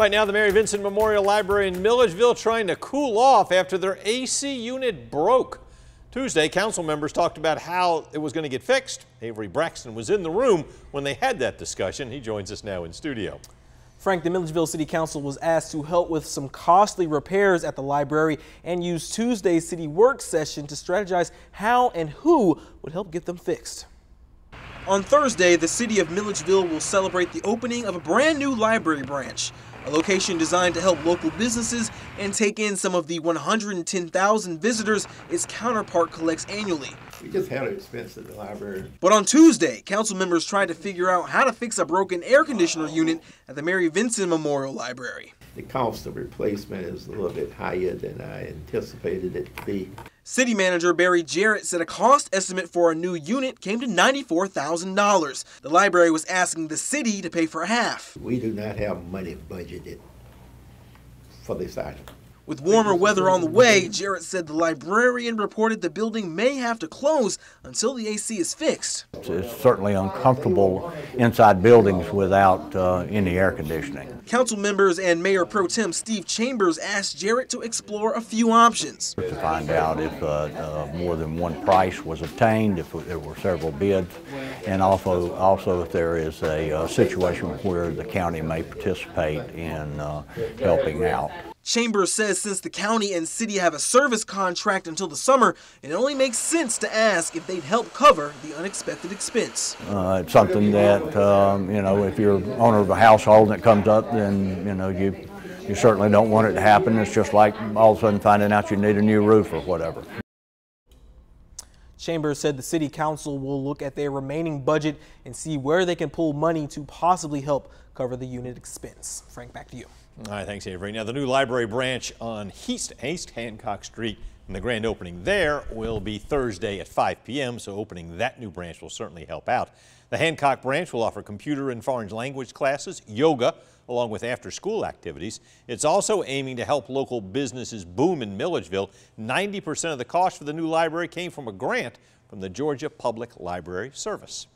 Right now, the Mary Vinson Memorial Library in Milledgeville trying to cool off after their AC unit broke. Tuesday, council members talked about how it was going to get fixed. Avery Braxton was in the room when they had that discussion. He joins us now in studio. Frank, the Milledgeville City Council was asked to help with some costly repairs at the library and use Tuesday's city work session to strategize how and who would help get them fixed. On Thursday, the city of Milledgeville will celebrate the opening of a brand new library branch, a location designed to help local businesses and take in some of the 110,000 visitors its counterpart collects annually. We just had an expense at the library. But on Tuesday, council members tried to figure out how to fix a broken air conditioner unit at the Mary Vinson Memorial Library. The cost of replacement is a little bit higher than I anticipated it to be. City manager Barry Jarrett said a cost estimate for a new unit came to $94,000. The library was asking the city to pay for half. We do not have money budgeted for this item. With warmer weather on the way, Jarrett said the librarian reported the building may have to close until the AC is fixed. It's certainly uncomfortable inside buildings without uh, any air conditioning. Council members and Mayor Pro Tem Steve Chambers asked Jarrett to explore a few options. To find out if uh, uh, more than one price was obtained, if there were several bids, and also, also if there is a uh, situation where the county may participate in uh, helping out. Chambers says since the county and city have a service contract until the summer, it only makes sense to ask if they'd help cover the unexpected expense. Uh, it's something that, um, you know, if you're owner of a household and it comes up, then, you know, you, you certainly don't want it to happen. It's just like all of a sudden finding out you need a new roof or whatever. Chambers said the city council will look at their remaining budget and see where they can pull money to possibly help cover the unit expense. Frank, back to you. All right, thanks, Avery. Now, the new library branch on East, East Hancock Street and the grand opening there will be Thursday at 5 p.m., so opening that new branch will certainly help out. The Hancock branch will offer computer and foreign language classes, yoga, along with after-school activities. It's also aiming to help local businesses boom in Milledgeville. 90% of the cost for the new library came from a grant from the Georgia Public Library Service.